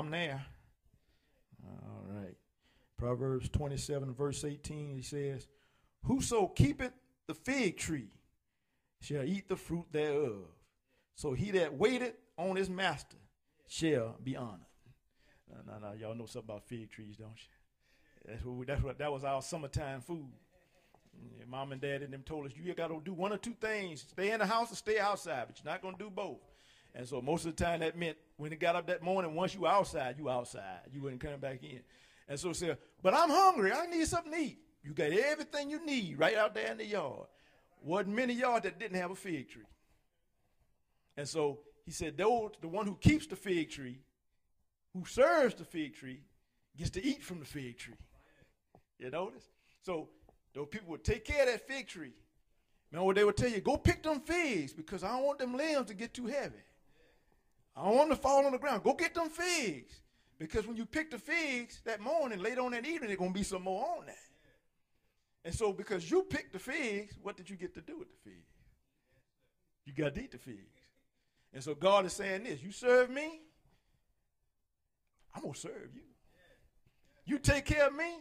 I'm there. All right. Proverbs 27, verse 18, he says, Whoso keepeth the fig tree shall eat the fruit thereof. So he that waited on his master shall be honored. Uh, no, no, no. Y'all know something about fig trees, don't you? That's what, we, that's what that was our summertime food. Mom and dad and them told us you got to do one or two things: stay in the house or stay outside. But you're not going to do both. And so most of the time that meant when it got up that morning, once you were outside, you were outside. You wouldn't come back in. And so said, but I'm hungry. I need something to eat. You got everything you need right out there in the yard. Wasn't many yards that didn't have a fig tree. And so he said, those, the one who keeps the fig tree, who serves the fig tree, gets to eat from the fig tree. You notice? So those people would take care of that fig tree. Remember what they would tell you? Go pick them figs because I don't want them limbs to get too heavy. I don't want them to fall on the ground. Go get them figs. Because when you pick the figs that morning, later on that evening, there's going to be some more on that. And so because you picked the figs, what did you get to do with the figs? You got to eat the figs. And so God is saying this, you serve me, I'm going to serve you. You take care of me,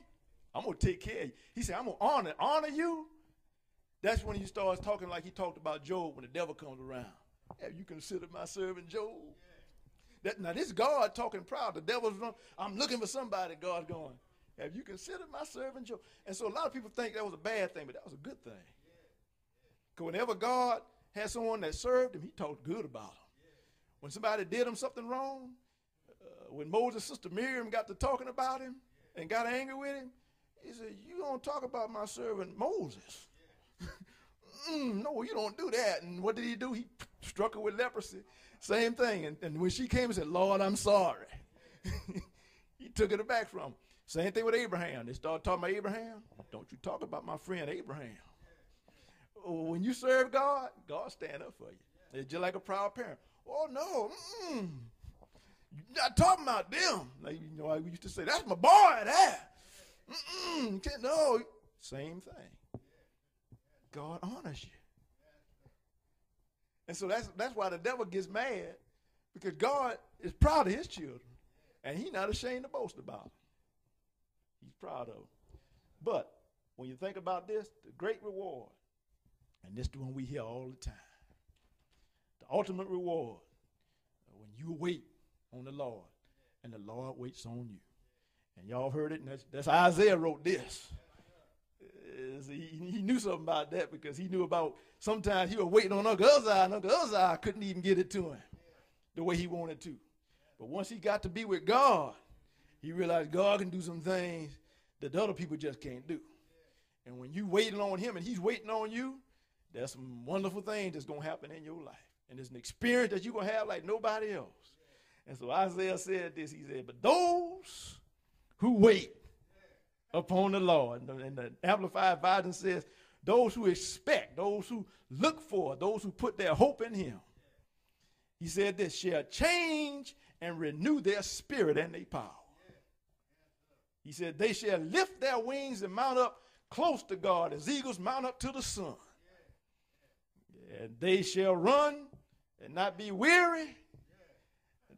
I'm going to take care of you. He said, I'm going to honor, honor you. That's when he starts talking like he talked about Job when the devil comes around. Have you considered my servant Job? That, now this God talking proud. The devil's. I'm looking for somebody. God's going. Have you considered my servant Job? And so a lot of people think that was a bad thing, but that was a good thing. Because whenever God had someone that served him, he talked good about him. When somebody did him something wrong, uh, when Moses' sister Miriam got to talking about him and got angry with him, he said, You don't talk about my servant Moses. Mm, no, you don't do that. And what did he do? He struck her with leprosy. Same thing. And, and when she came and said, Lord, I'm sorry, he took it back from him. Same thing with Abraham. They started talking about Abraham. Don't you talk about my friend Abraham. When you serve God, God stand up for you. It's just like a proud parent. Oh no, mm, you're not talking about them. Like, you know, I used to say, that's my boy there. Mm-mm, no, same thing. God honors you. And so that's that's why the devil gets mad because God is proud of his children, and he's not ashamed to boast about them. He's proud of them. But when you think about this, the great reward, and this is the one we hear all the time, the ultimate reward uh, when you wait on the Lord, and the Lord waits on you. And y'all heard it, and that's, that's Isaiah wrote this. He, he, knew something about that because he knew about sometimes he was waiting on Uncle Uzziah, and Uncle Uzziah couldn't even get it to him the way he wanted to. But once he got to be with God, he realized God can do some things that other people just can't do. And when you waiting on him and he's waiting on you, there's some wonderful things that's going to happen in your life. And it's an experience that you're going to have like nobody else. And so Isaiah said this. He said, But those who wait upon the Lord. And the Amplified Version says, those who expect, those who look for, those who put their hope in him. He said this shall change and renew their spirit and their power. He said, they shall lift their wings and mount up close to God as eagles mount up to the sun. And they shall run and not be weary.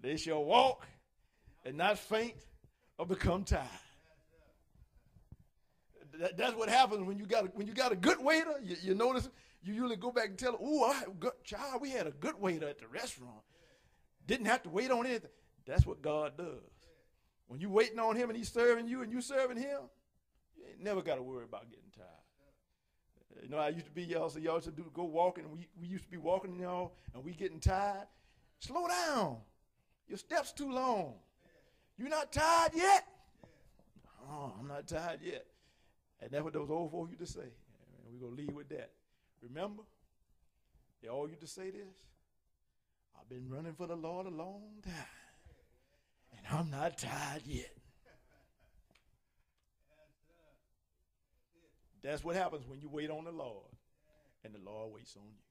They shall walk and not faint or become tired that, that's what happens when you got a, when you got a good waiter. You, you notice you usually go back and tell, "Ooh, I good, child, we had a good waiter at the restaurant. Didn't have to wait on anything." That's what God does. When you waiting on Him and He's serving you and you serving Him, you ain't never got to worry about getting tired. You know, I used to be y'all. So y'all used to do go walking. We we used to be walking, y'all, and we getting tired. Slow down. Your steps too long. You not tired yet? Oh, I'm not tired yet. And that's what those old folks used to say. And we're going to leave with that. Remember, they all used to say this. I've been running for the Lord a long time, and I'm not tired yet. That's what happens when you wait on the Lord, and the Lord waits on you.